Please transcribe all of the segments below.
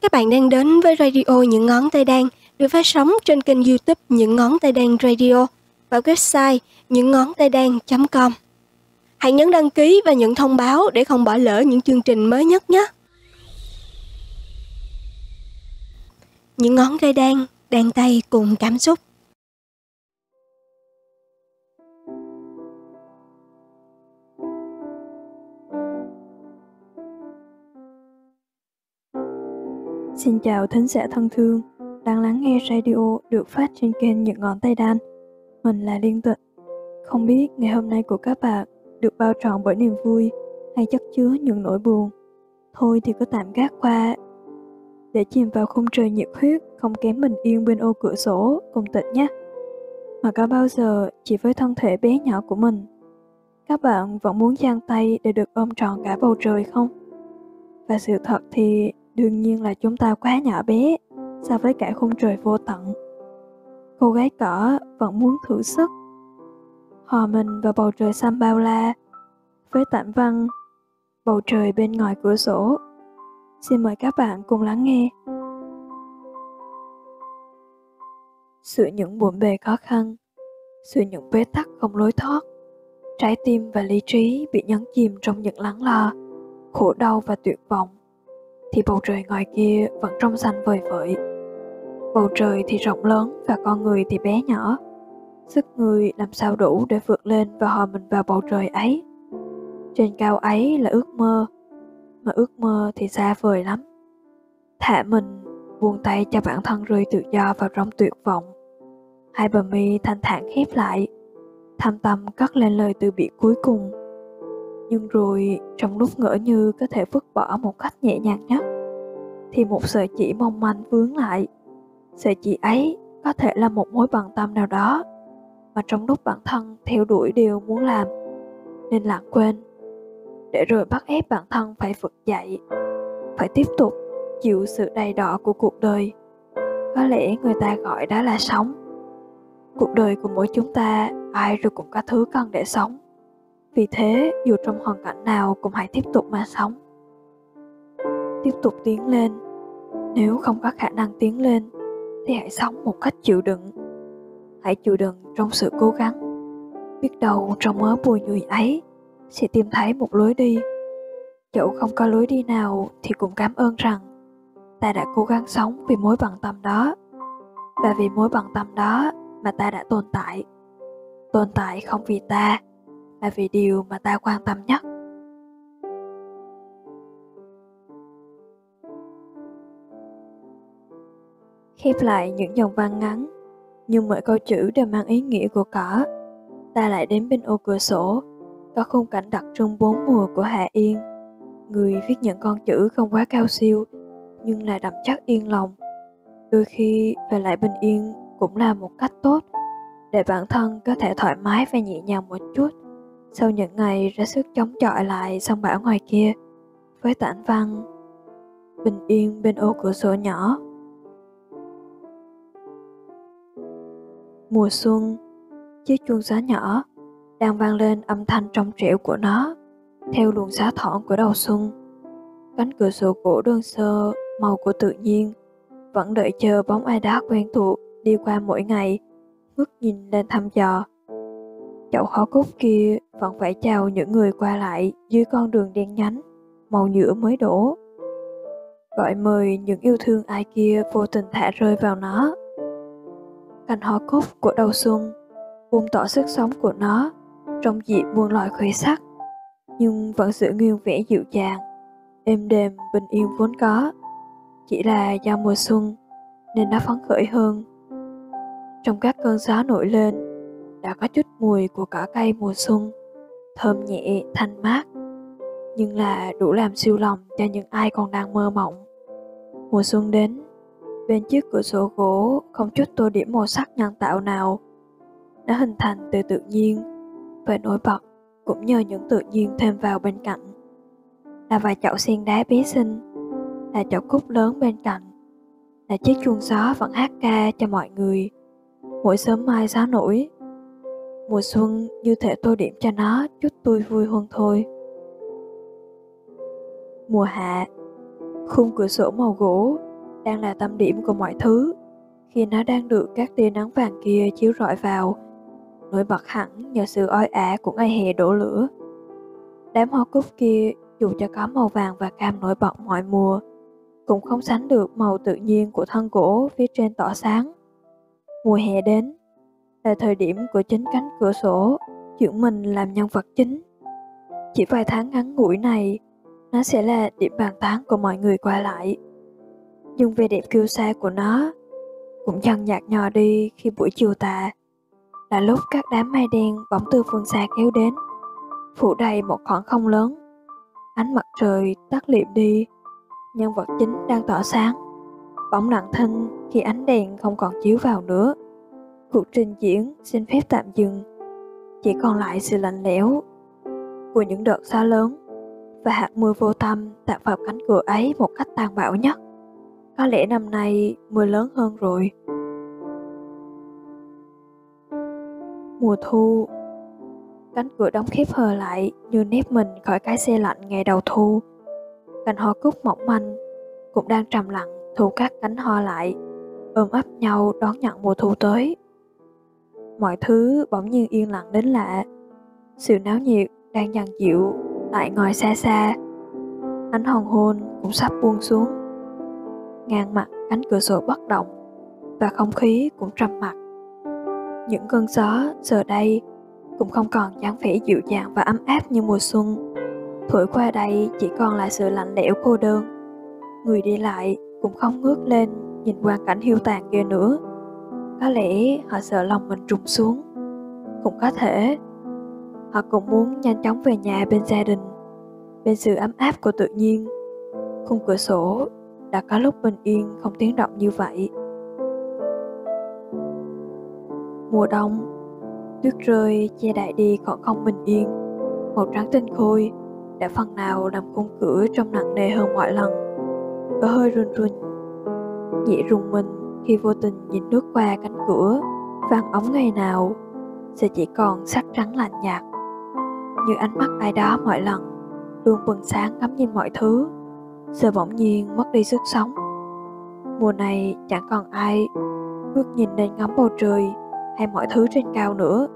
Các bạn đang đến với radio Những Ngón Tay Đan được phát sóng trên kênh youtube Những Ngón Tay Đan Radio và website những ngón tay đan.com. Hãy nhấn đăng ký và nhận thông báo để không bỏ lỡ những chương trình mới nhất nhé. Những ngón tay đan, đan tay cùng cảm xúc. Xin chào thính giả thân thương, đang lắng nghe radio được phát trên kênh Những Ngón Tay Đan. Mình là Liên Tịnh. Không biết ngày hôm nay của các bạn được bao trọn bởi niềm vui hay chất chứa những nỗi buồn. Thôi thì cứ tạm gác qua để chìm vào khung trời nhiệt huyết không kém mình yên bên ô cửa sổ cùng tịnh nhé. Mà có bao giờ chỉ với thân thể bé nhỏ của mình, các bạn vẫn muốn giang tay để được ôm trọn cả bầu trời không? Và sự thật thì đương nhiên là chúng ta quá nhỏ bé so với cả khung trời vô tận. Cô gái cỏ vẫn muốn thử sức. Hòa mình vào bầu trời xanh bao la, với tản văn, bầu trời bên ngoài cửa sổ. Xin mời các bạn cùng lắng nghe. Sự những buồn bề khó khăn, sự những bế tắc không lối thoát, trái tim và lý trí bị nhấn chìm trong những lắng lo, khổ đau và tuyệt vọng thì bầu trời ngoài kia vẫn trong xanh vời vợi. Bầu trời thì rộng lớn và con người thì bé nhỏ. Sức người làm sao đủ để vượt lên và hòa mình vào bầu trời ấy. Trên cao ấy là ước mơ, mà ước mơ thì xa vời lắm. Thả mình, buông tay cho bản thân rơi tự do vào trong tuyệt vọng. Hai bờ mi thanh thản khép lại, tham tâm cất lên lời từ biệt cuối cùng. Nhưng rồi trong lúc ngỡ như có thể vứt bỏ một cách nhẹ nhàng nhất thì một sợi chỉ mong manh vướng lại. Sợi chỉ ấy có thể là một mối bằng tâm nào đó mà trong lúc bản thân theo đuổi điều muốn làm nên lãng quên. Để rồi bắt ép bản thân phải vực dậy phải tiếp tục chịu sự đầy đỏ của cuộc đời. Có lẽ người ta gọi đó là sống cuộc đời của mỗi chúng ta ai rồi cũng có thứ cần để sống vì thế, dù trong hoàn cảnh nào cũng hãy tiếp tục mà sống. Tiếp tục tiến lên. Nếu không có khả năng tiến lên, thì hãy sống một cách chịu đựng. Hãy chịu đựng trong sự cố gắng. Biết đâu trong mớ bùi nhùi ấy sẽ tìm thấy một lối đi. Dẫu không có lối đi nào thì cũng cảm ơn rằng ta đã cố gắng sống vì mối bận tâm đó. Và vì mối bận tâm đó mà ta đã tồn tại. Tồn tại không vì ta, mà vì điều mà ta quan tâm nhất. Khép lại những dòng văn ngắn, nhưng mỗi câu chữ đều mang ý nghĩa của cỏ. Ta lại đến bên ô cửa sổ, có khung cảnh đặc trưng bốn mùa của hạ yên. Người viết những con chữ không quá cao siêu, nhưng lại đậm chất yên lòng. Đôi khi về lại bình yên cũng là một cách tốt để bản thân có thể thoải mái và nhẹ nhàng một chút. Sau những ngày ra sức chống chọi lại sông bão ngoài kia với tản văn bình yên bên ô cửa sổ nhỏ. Mùa xuân, chiếc chuông gió nhỏ đang vang lên âm thanh trong trẻo của nó theo luồng gió thoảng của đầu xuân. Cánh cửa sổ gỗ đơn sơ, màu của tự nhiên vẫn đợi chờ bóng ai đó quen thuộc đi qua mỗi ngày ngước nhìn lên thăm dò Chậu khó cúc kia vẫn phải chào những người qua lại dưới con đường đen nhánh, màu nhựa mới đổ. Gọi mời những yêu thương ai kia vô tình thả rơi vào nó. Cành hoa cúc của đầu xuân, buông tỏ sức sống của nó, trong dịp muôn loài khởi sắc, nhưng vẫn giữ nguyên vẻ dịu dàng, êm đềm bình yên vốn có. Chỉ là do mùa xuân nên nó phấn khởi hơn. Trong các cơn gió nổi lên, đã có chút mùi của cỏ cây mùa xuân, thơm nhẹ, thanh mát, nhưng là đủ làm siêu lòng cho những ai còn đang mơ mộng. Mùa xuân đến, bên chiếc cửa sổ gỗ không chút tô điểm màu sắc nhân tạo nào. Nó hình thành từ tự nhiên và nổi bật cũng nhờ những tự nhiên thêm vào bên cạnh. Là vài chậu sen đá bé xinh, là chậu cúc lớn bên cạnh, là chiếc chuông gió vẫn hát ca cho mọi người mỗi sớm mai giá nổi. Mùa xuân như thể tô điểm cho nó, chút tươi vui hơn thôi. Mùa hạ, khung cửa sổ màu gỗ đang là tâm điểm của mọi thứ. Khi nó đang được các tia nắng vàng kia chiếu rọi vào, nổi bật hẳn nhờ sự oi ả của ngày hè đổ lửa. Đám hoa cúc kia dù cho có màu vàng và cam nổi bật mọi mùa, cũng không sánh được màu tự nhiên của thân gỗ phía trên tỏ sáng mùa hè đến là thời điểm của chính cánh cửa sổ, chuyển mình làm nhân vật chính. Chỉ vài tháng ngắn ngủi này, nó sẽ là điểm bàn tán của mọi người qua lại. Nhưng vẻ đẹp kiêu sa của nó cũng dần nhạt nhòa đi khi buổi chiều tà là lúc các đám mây đen bỗng từ phương xa kéo đến, phủ đầy một khoảng không lớn. Ánh mặt trời tắt liệm đi, nhân vật chính đang tỏ sáng bỗng lặng thinh khi ánh đèn không còn chiếu vào nữa. Cuộc trình diễn xin phép tạm dừng. Chỉ còn lại sự lạnh lẽo của những đợt xa lớn và hạt mưa vô tâm tạo vào cánh cửa ấy một cách tàn bạo nhất. Có lẽ năm nay mưa lớn hơn rồi. Mùa thu, cánh cửa đóng khép hờ lại như nếp mình khỏi cái xe lạnh ngày đầu thu. Cành hoa cúc mỏng manh cũng đang trầm lặng thu các cánh hoa lại, ôm ấp nhau đón nhận mùa thu tới. Mọi thứ bỗng nhiên yên lặng đến lạ. Sự náo nhiệt đang dần dịu lại ngồi xa xa. Ánh hoàng hôn cũng sắp buông xuống. Ngang mặt cánh cửa sổ bất động và không khí cũng trầm mặc. Những cơn gió giờ đây cũng không còn dáng vẻ dịu dàng và ấm áp như mùa xuân. Thổi qua đây chỉ còn là sự lạnh lẽo cô đơn. Người đi lại cũng không ngước lên nhìn quang cảnh hiu tàn kia nữa. Có lẽ họ sợ lòng mình trùng xuống. Cũng có thể, họ cũng muốn nhanh chóng về nhà bên gia đình. Bên sự ấm áp của tự nhiên, khung cửa sổ đã có lúc bình yên không tiếng động như vậy. Mùa đông, tuyết rơi che đại đi còn không bình yên. Màu trắng tinh khôi đã phần nào làm khung cửa trông nặng nề hơn mọi lần có hơi run run. Nhẹ rùng mình khi vô tình nhìn nước qua cánh cửa vàng ống ngày nào sẽ chỉ còn sắc trắng lạnh nhạt. Như ánh mắt ai đó mọi lần, luôn bừng sáng ngắm nhìn mọi thứ, giờ bỗng nhiên mất đi sức sống. Mùa này chẳng còn ai ngước nhìn lên ngắm bầu trời hay mọi thứ trên cao nữa.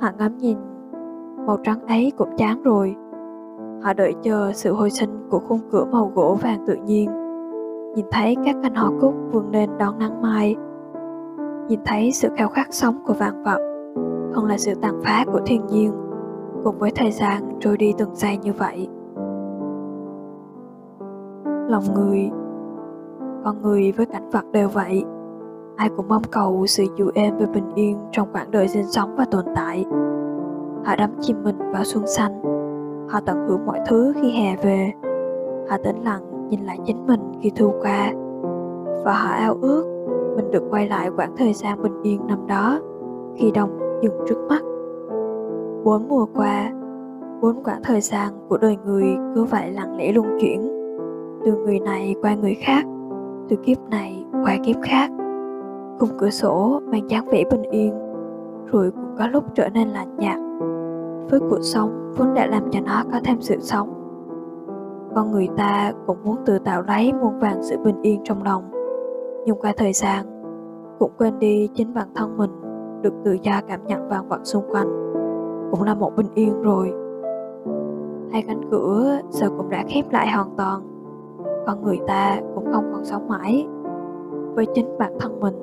Họ ngắm nhìn, màu trắng ấy cũng chán rồi họ đợi chờ sự hồi sinh của khung cửa màu gỗ vàng tự nhiên. Nhìn thấy các cành hoa cúc vươn lên đón nắng mai. Nhìn thấy sự khao khát sống của vạn vật hơn là sự tàn phá của thiên nhiên, cùng với thời gian trôi đi từng giây như vậy. Lòng người, con người với cảnh vật đều vậy. Ai cũng mong cầu sự dịu êm và bình yên trong quãng đời sinh sống và tồn tại. Họ đắm chìm mình vào xuân xanh họ tận hưởng mọi thứ khi hè về. Họ tĩnh lặng nhìn lại chính mình khi thu qua và họ ao ước mình được quay lại quãng thời gian bình yên năm đó, khi đông dừng trước mắt. Bốn mùa qua, bốn quãng thời gian của đời người cứ vậy lặng lẽ luân chuyển. Từ người này qua người khác, từ kiếp này qua kiếp khác. Khung cửa sổ mang dáng vẻ bình yên, rồi cũng có lúc trở nên lạnh nhạt với cuộc sống vốn đã làm cho nó có thêm sự sống. Con người ta cũng muốn tự tạo lấy muôn vàng sự bình yên trong lòng. Nhưng qua thời gian, cũng quên đi chính bản thân mình được tự do cảm nhận vàng vật xung quanh. Cũng là một bình yên rồi. Hai cánh cửa giờ cũng đã khép lại hoàn toàn. Con người ta cũng không còn sống mãi với chính bản thân mình.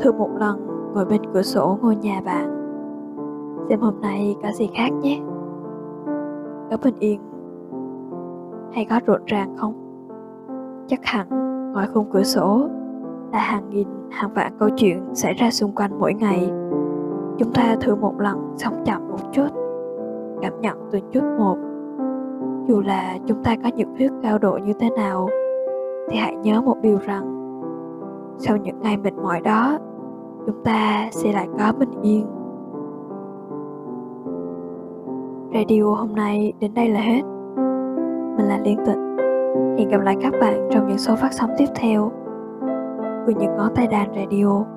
Thử một lần ngồi bên cửa sổ ngôi nhà bạn. Xem hôm nay có gì khác nhé. Có bình yên hay có rộn ràng không? Chắc hẳn ngoài khung cửa sổ là hàng nghìn, hàng vạn câu chuyện xảy ra xung quanh mỗi ngày. Chúng ta thử một lần sống chậm một chút, cảm nhận từng chút một. Dù là chúng ta có nhiệt huyết cao độ như thế nào, thì hãy nhớ một điều rằng, sau những ngày mệt mỏi đó chúng ta sẽ lại có bình yên radio hôm nay đến đây là hết mình là Liên Tịnh. Hẹn gặp lại các bạn trong những số phát sóng tiếp theo của những ngón tay đàn radio.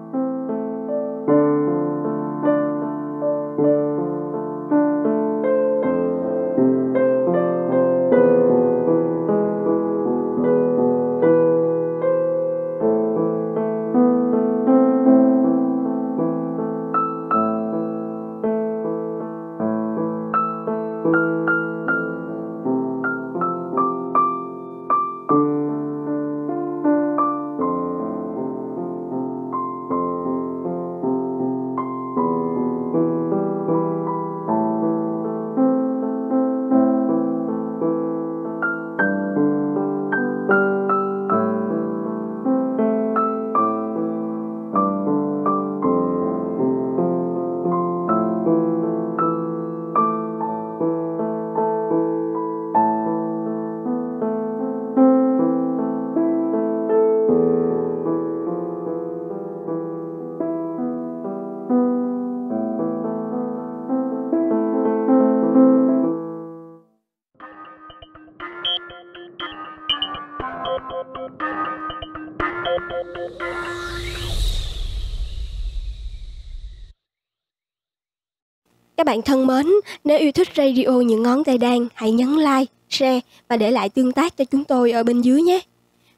Các bạn thân mến, nếu yêu thích radio những ngón tay đan, hãy nhấn like, share và để lại tương tác cho chúng tôi ở bên dưới nhé.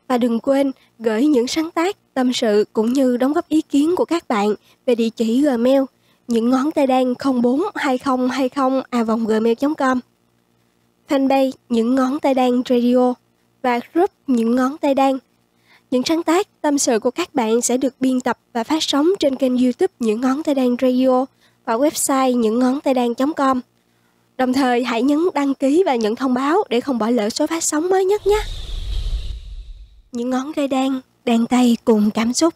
Và đừng quên gửi những sáng tác, tâm sự cũng như đóng góp ý kiến của các bạn về địa chỉ Gmail những ngón tay đan 042020 a vòng gmail.com fanpage những ngón tay đan radio và group những ngón tay đan những sáng tác, tâm sự của các bạn sẽ được biên tập và phát sóng trên kênh youtube Những Ngón Tay Đan Radio và website những ngón tay đan.com. Đồng thời hãy nhấn đăng ký và nhận thông báo để không bỏ lỡ số phát sóng mới nhất nhé. Những ngón tay đan, đan tay cùng cảm xúc.